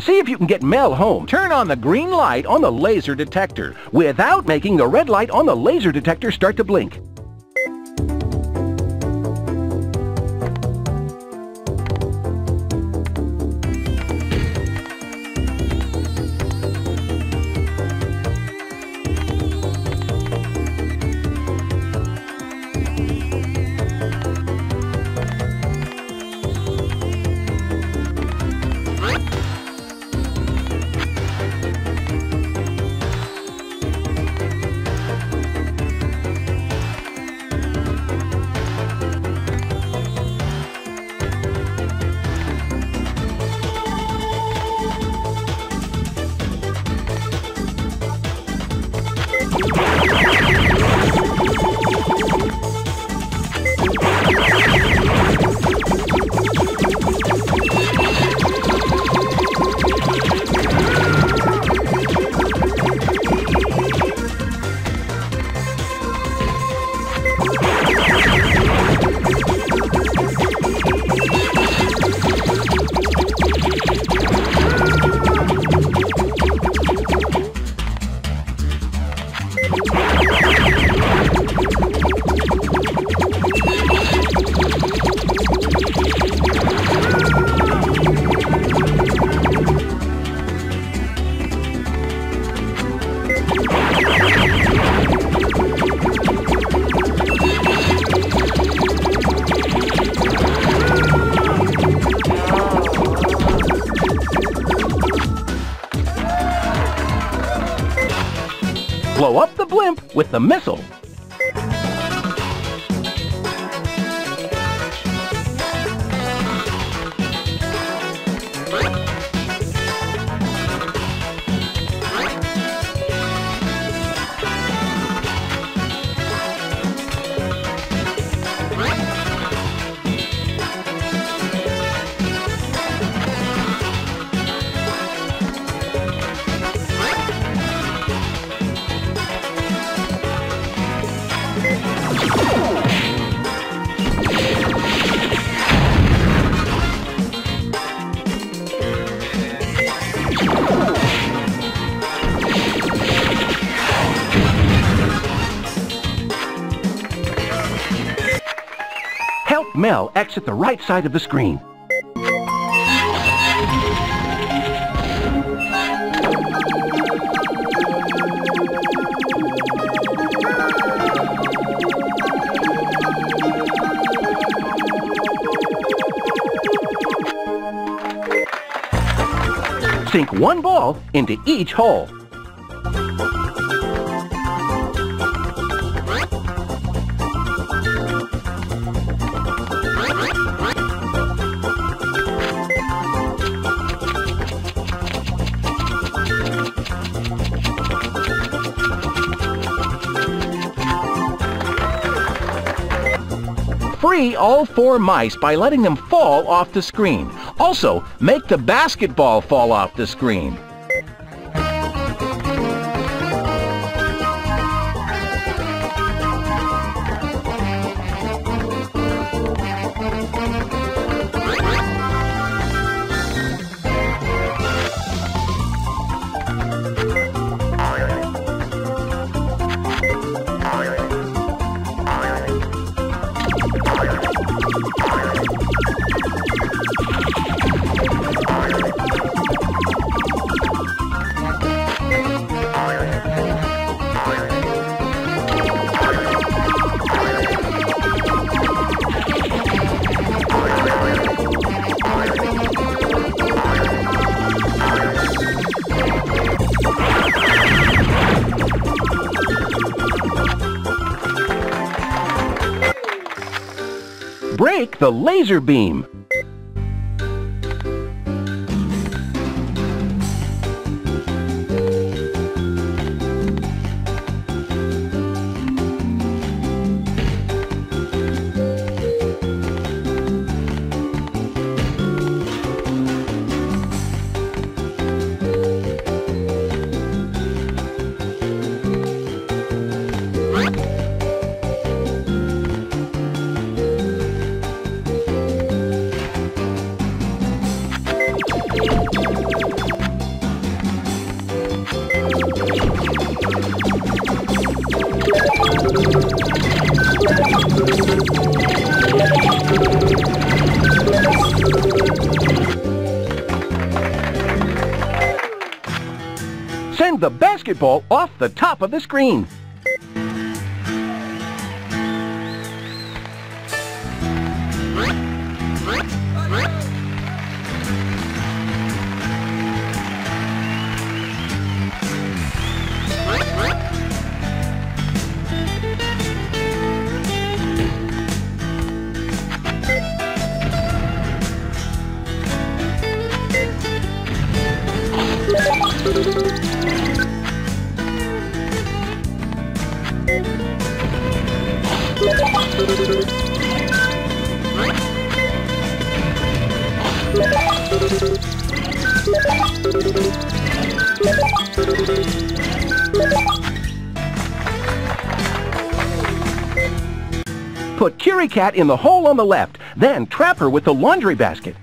See if you can get Mel home. Turn on the green light on the laser detector without making the red light on the laser detector start to blink. With the missile. Exit the right side of the screen. Sink one ball into each hole. Free all four mice by letting them fall off the screen. Also, make the basketball fall off the screen. Break the laser beam. Basketball off the top of the screen. Put Kitty Cat in the hole on the left, then trap her with the laundry basket.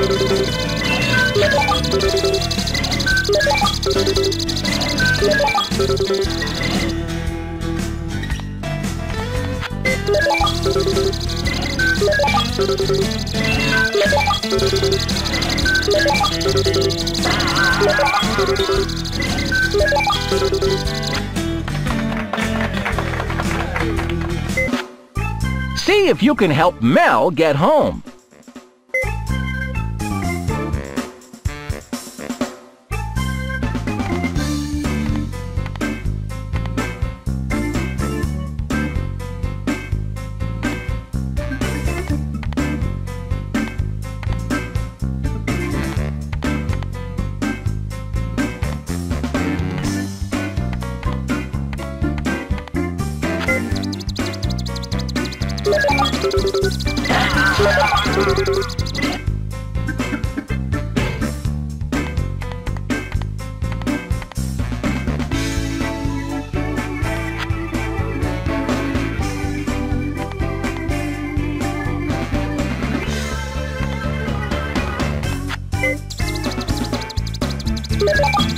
See if you can help Mel get home.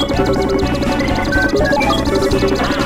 Thank you.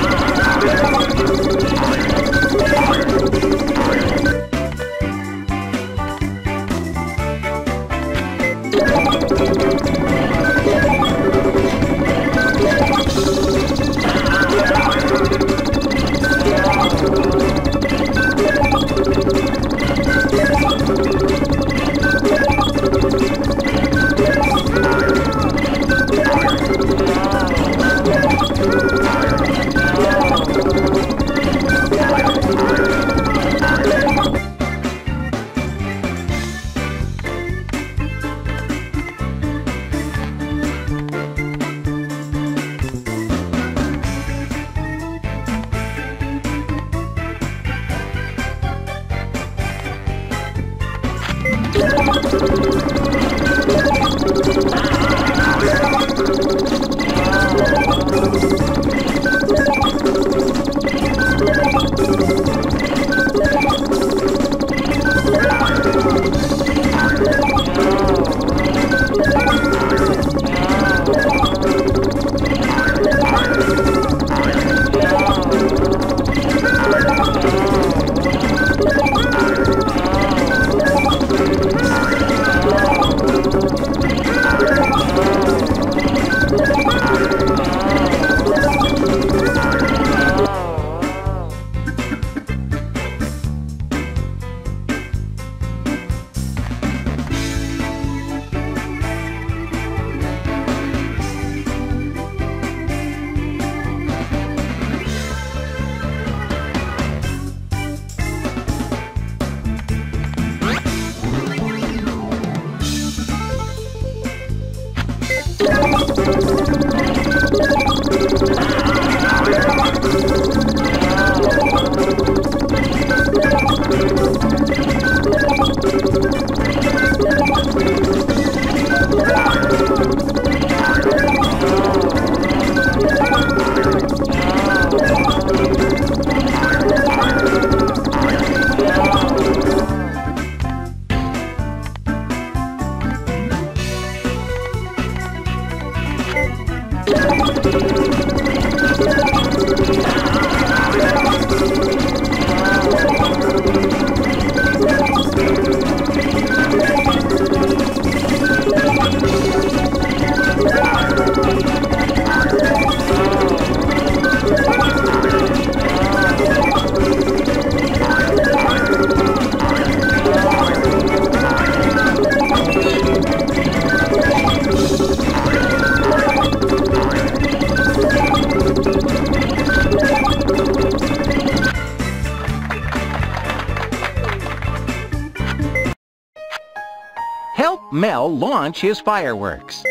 Launch his fireworks.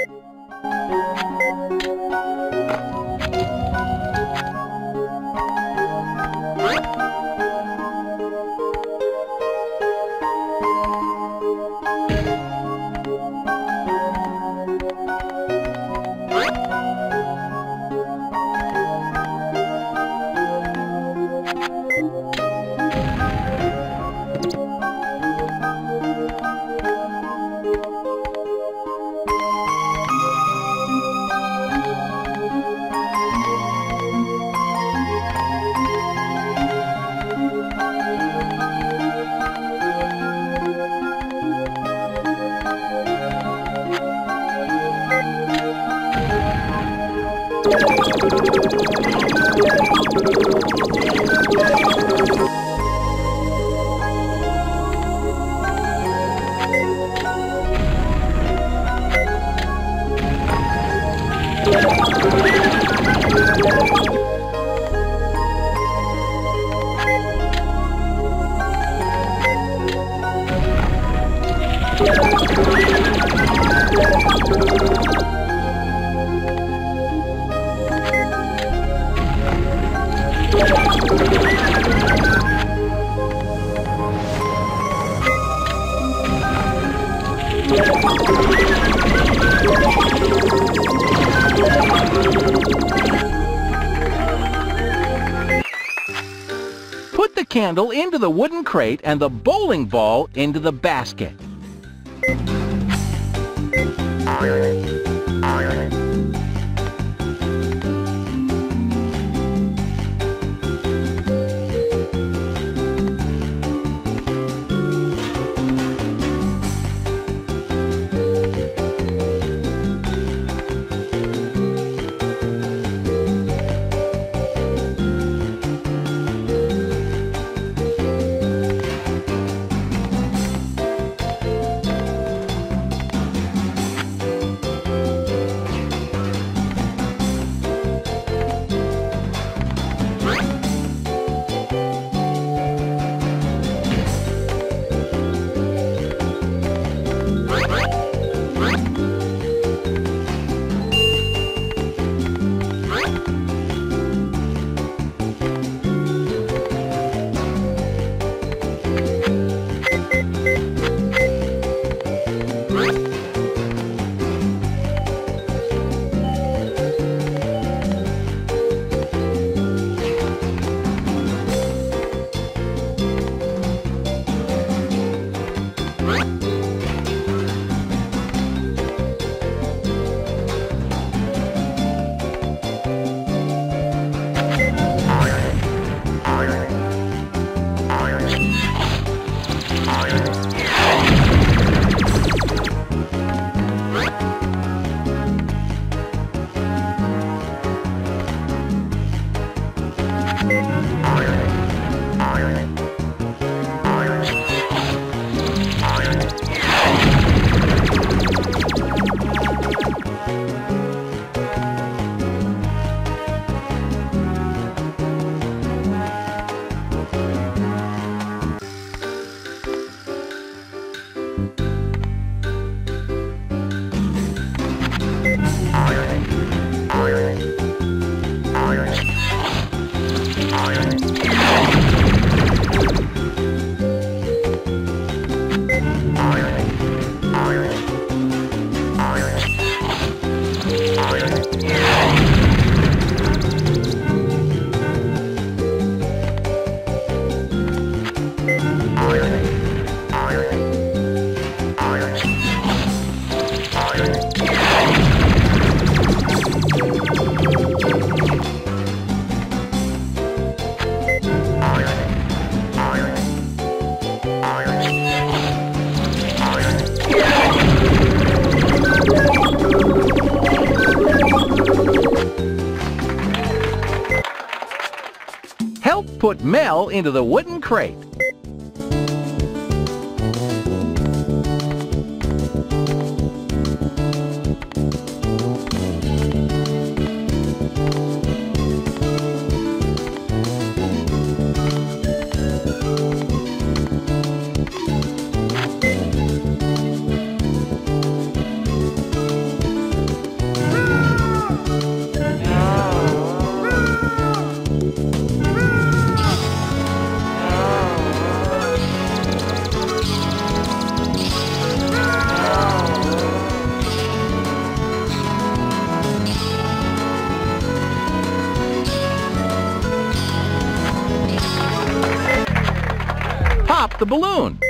The wooden crate and the bowling ball into the basket. Help put Mel into the wooden crate. Balloon.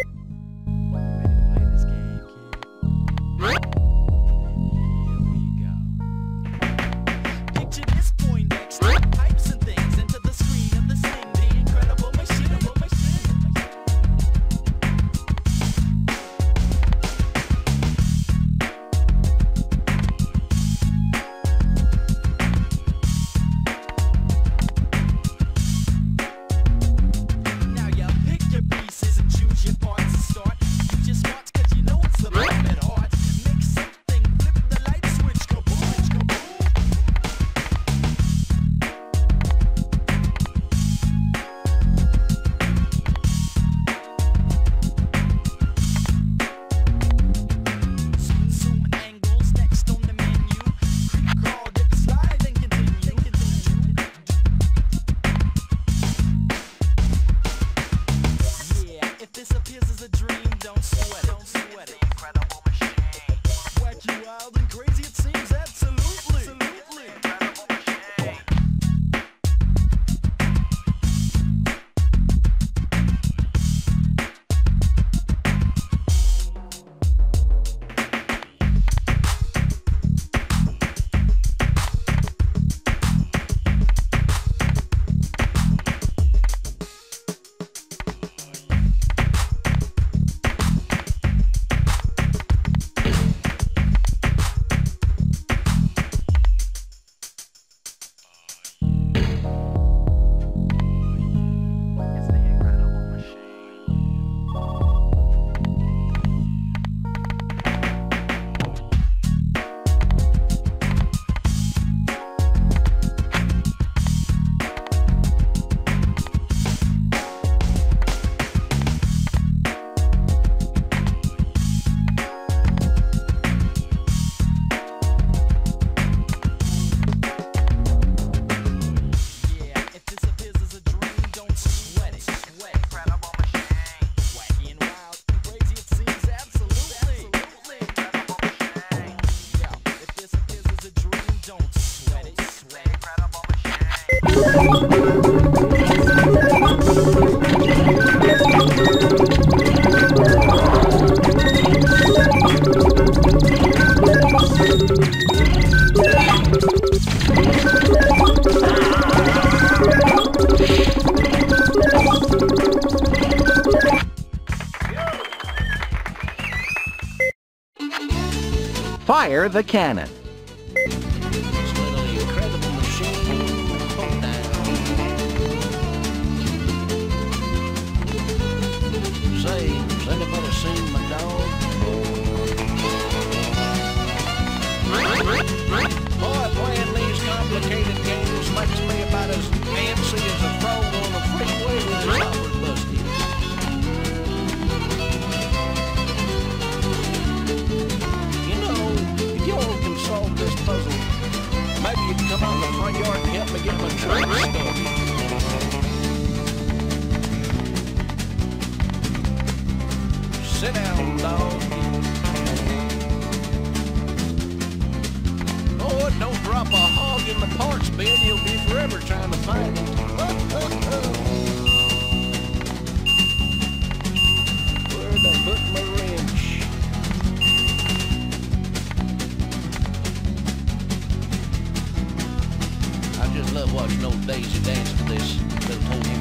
Fire the cannon. Forever trying to find it. Where'd I put my wrench? I just love watching old Daisy dance to this little token.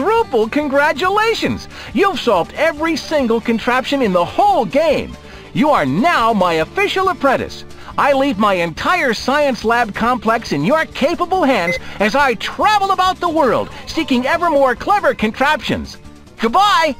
Quadruple congratulations! You've solved every single contraption in the whole game. You are now my official apprentice. I leave my entire science lab complex in your capable hands as I travel about the world, seeking ever more clever contraptions. Goodbye!